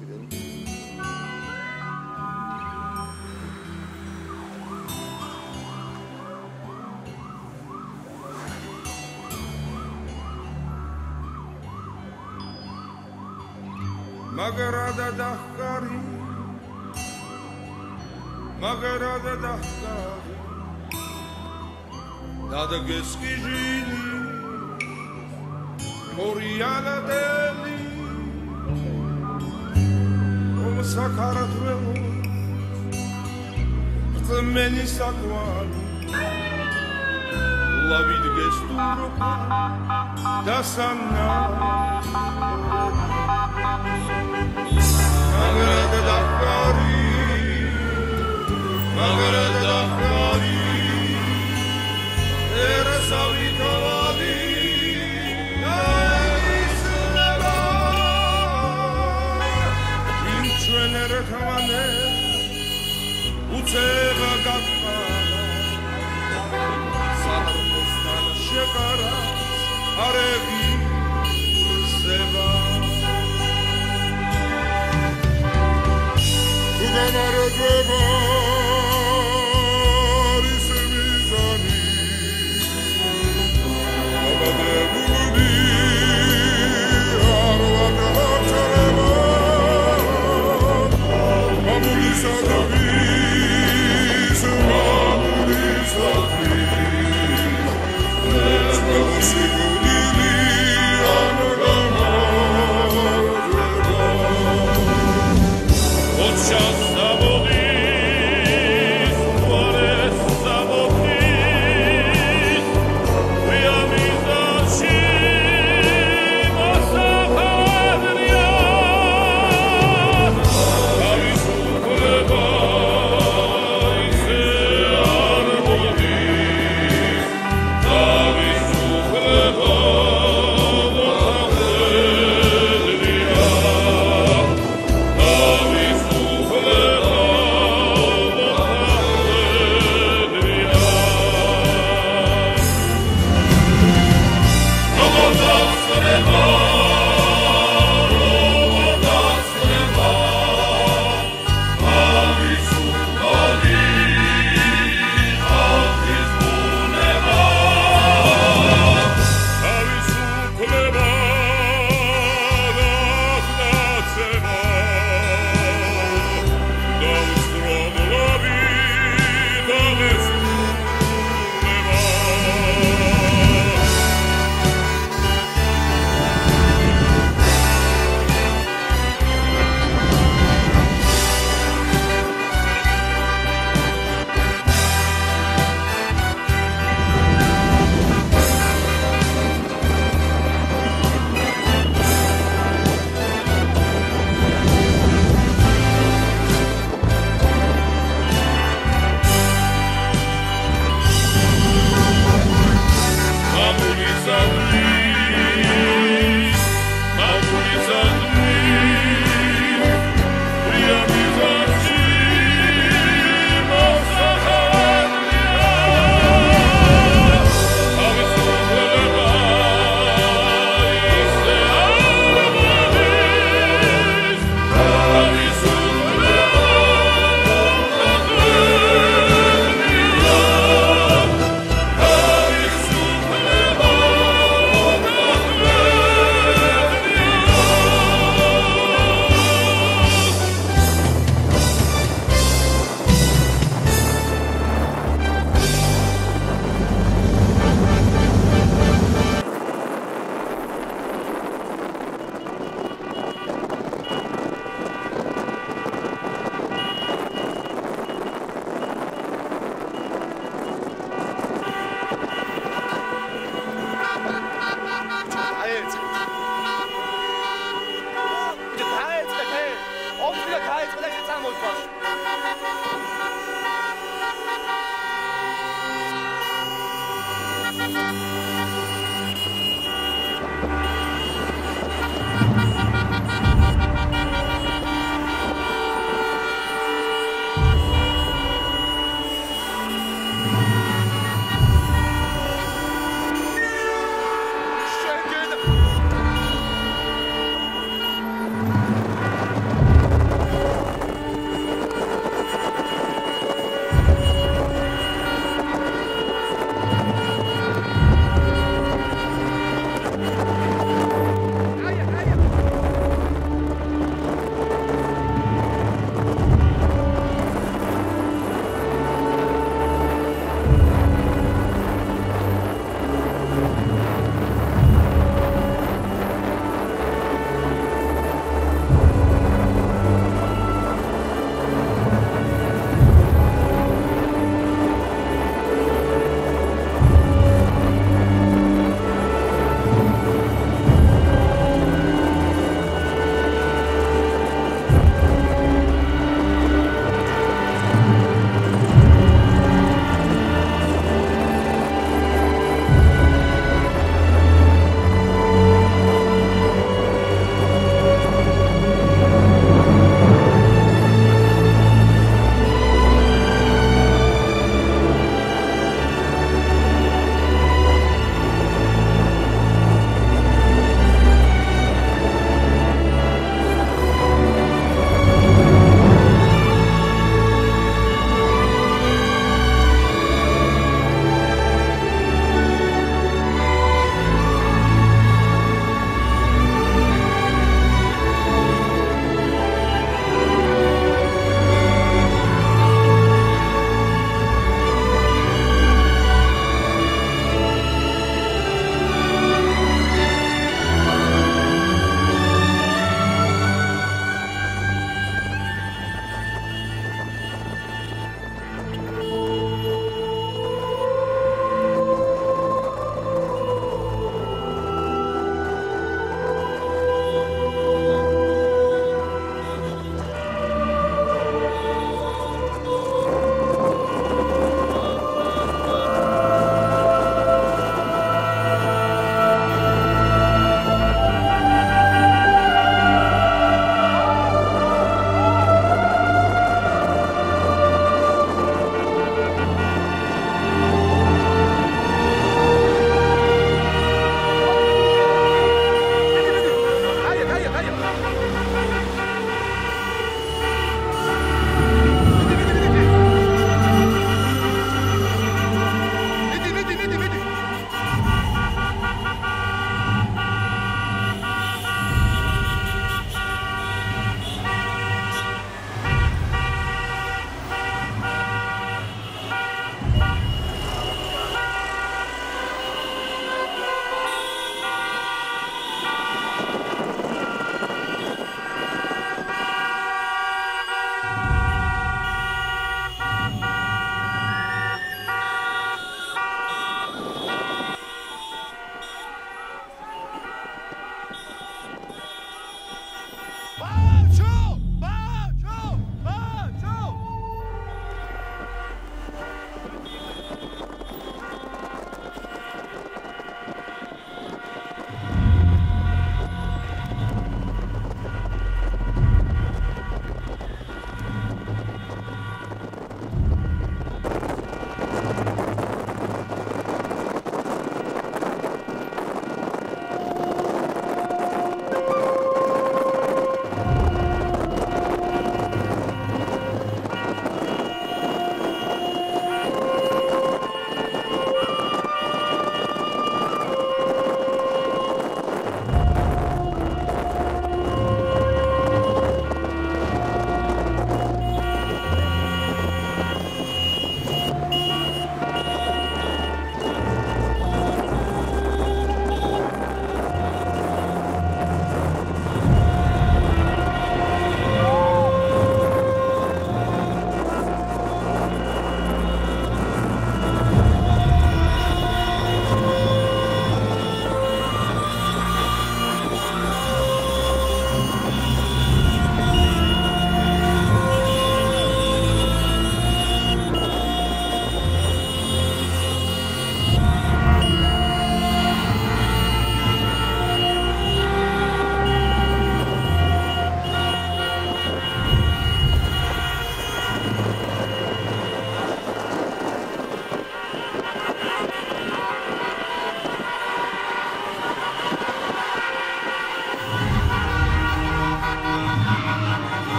კიდევ. მაგრადა დახკარი მაგრადა დახკარი დადგეს კიჟილი მორიალადელი سكرت رموز تمني سكران الله بيدك استورك تسنى مغرد دفاري مغرد წევა გაფარა სარკოსთან შეკარას არევი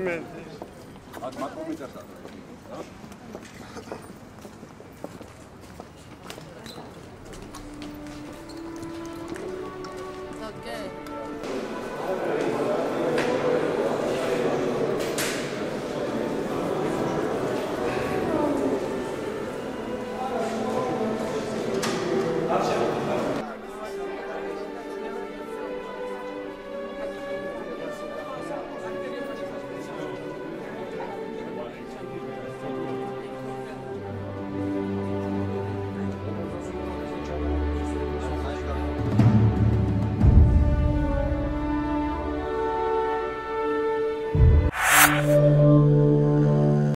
იმედი. აკ მაკომიწერს ატა.